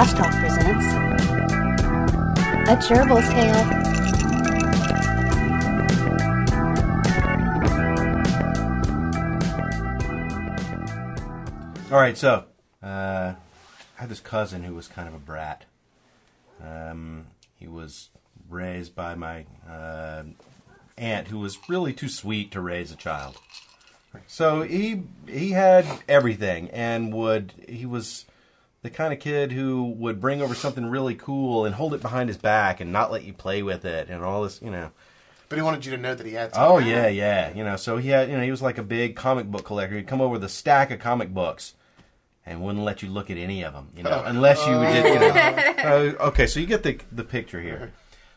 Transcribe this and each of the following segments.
Scotch Talk presents A Gerbil's Tale. All right, so uh, I had this cousin who was kind of a brat. Um, he was raised by my uh, aunt, who was really too sweet to raise a child. So he he had everything, and would he was the kind of kid who would bring over something really cool and hold it behind his back and not let you play with it and all this, you know. But he wanted you to know that he had Oh yeah, yeah. You know, so he had, you know, he was like a big comic book collector. He'd come over with a stack of comic books, and wouldn't let you look at any of them. You know, unless you did. You know. Uh, okay, so you get the the picture here.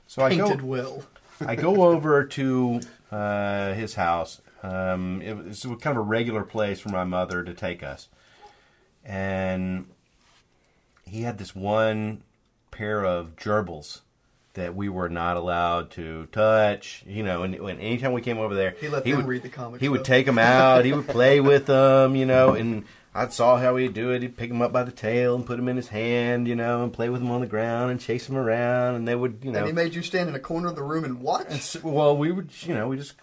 So I Painted go, will. I go over to uh, his house. Um, it was kind of a regular place for my mother to take us, and he had this one pair of gerbils that we were not allowed to touch. You know, and when anytime we came over there, He let them would read the comics, He would take them out. He would play with them. You know, and I saw how he'd do it. He'd pick them up by the tail and put them in his hand. You know, and play with them on the ground and chase them around. And they would, you know, And he made you stand in a corner of the room and watch. it's, well, we would, you know, we just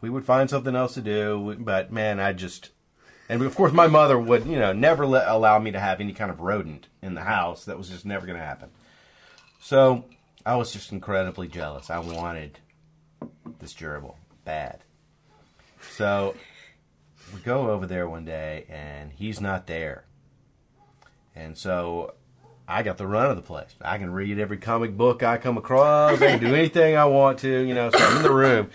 we would find something else to do. But man, I just and of course my mother would, you know, never let, allow me to have any kind of rodent in the house. That was just never going to happen. So I was just incredibly jealous. I wanted this gerbil bad. So we go over there one day and he's not there. And so I got the run of the place. I can read every comic book I come across. I can do anything I want to, you know. So I'm in the room,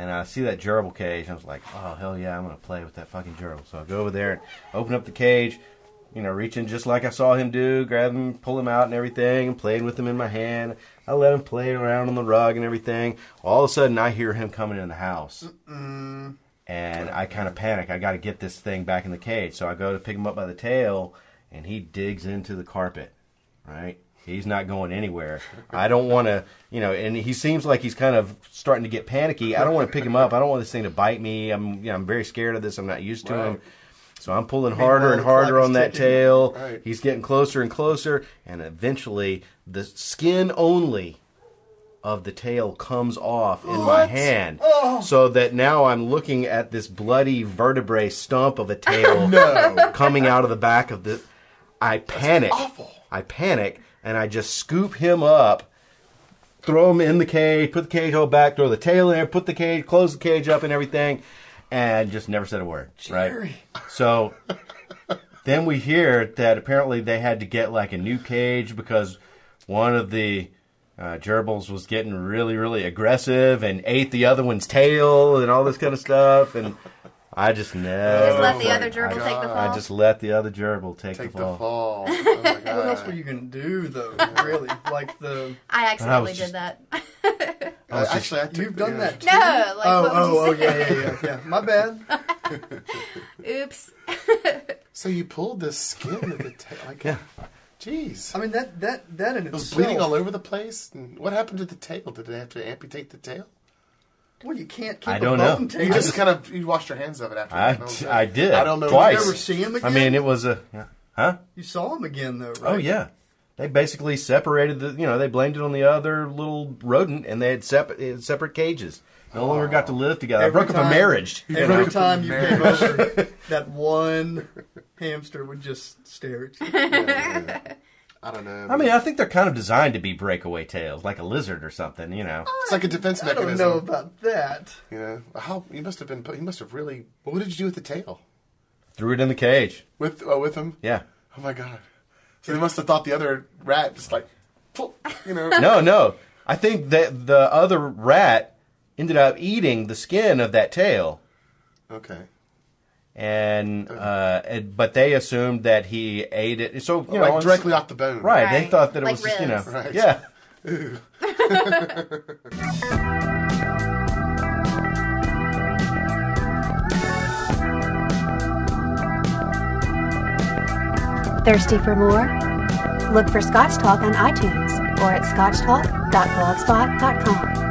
and I see that gerbil cage. And I was like, oh hell yeah, I'm gonna play with that fucking gerbil. So I go over there and open up the cage, you know, reaching just like I saw him do, grab him, pull him out, and everything, and playing with him in my hand. I let him play around on the rug and everything. All of a sudden, I hear him coming in the house. And I kind of panic. I got to get this thing back in the cage. So I go to pick him up by the tail, and he digs into the carpet. Right? He's not going anywhere. I don't want to, you know, and he seems like he's kind of starting to get panicky. I don't want to pick him up. I don't want this thing to bite me. I'm, you know, I'm very scared of this. I'm not used to him. So I'm pulling harder and harder on that tail. Right. He's getting closer and closer, and eventually the skin only of the tail comes off in my hand. Oh. So that now I'm looking at this bloody vertebrae stump of a tail coming out of the back of the. I panic. awful. I panic and I just scoop him up, throw him in the cage, put the cage hole back, throw the tail in there, put the cage, close the cage up and everything, and just never said a word. Jerry. Right. So then we hear that apparently they had to get like a new cage because one of the uh, gerbils was getting really, really aggressive and ate the other one's tail and all this kind of stuff. And I just never. Just let the other gerbil take the fall. I just let the other gerbil take, Take the the fall. fall. Oh my What else were you gonna do though? Really, like the I accidentally just- did that. Uh, actually, I took you've the, done that. Too? no, like oh, what would oh, oh, say? yeah, yeah, yeah, yeah. My bad. Oops. So you pulled the skin of the tail. Like, Yeah. Jeez. I mean that that that in it was itself. bleeding all over the place. And what happened to the tail? Did they have to amputate the tail? Well, you can't keep I a don't know. bone tail. You just kind of you washed your hands of it after. I, that. That was it. I did. I don't know. Twice. You ever see him again? I mean, it was a. Huh? You saw him again though, right? Oh, yeah. They basically separated the. You know, they blamed it on the other little rodent and they had separate, separate cages. No longer got to live together. I Every broke up a marriage. Every know? time you came over, that one hamster would just stare at you. I don't know. I mean, I think they're kind of designed to be breakaway tails, like a lizard or something, you know. it's like a defense mechanism. I don't know about that. You know how you must have been. He must have really. What did you do with the tail? Threw it in the cage. With uh, with him? Yeah. Oh my god. So they must have thought the other rat just like, you know. No, no. I think that the other rat ended up eating the skin of that tail. Okay. And uh, and- but they assumed that he ate it. So you know, like it's- directly off the bone. right? They thought that it Like was just, you know. Right. yeah. Thirsty for more? Look for Scotch Talk on iTunes or at scotchtalk.blogspot.com.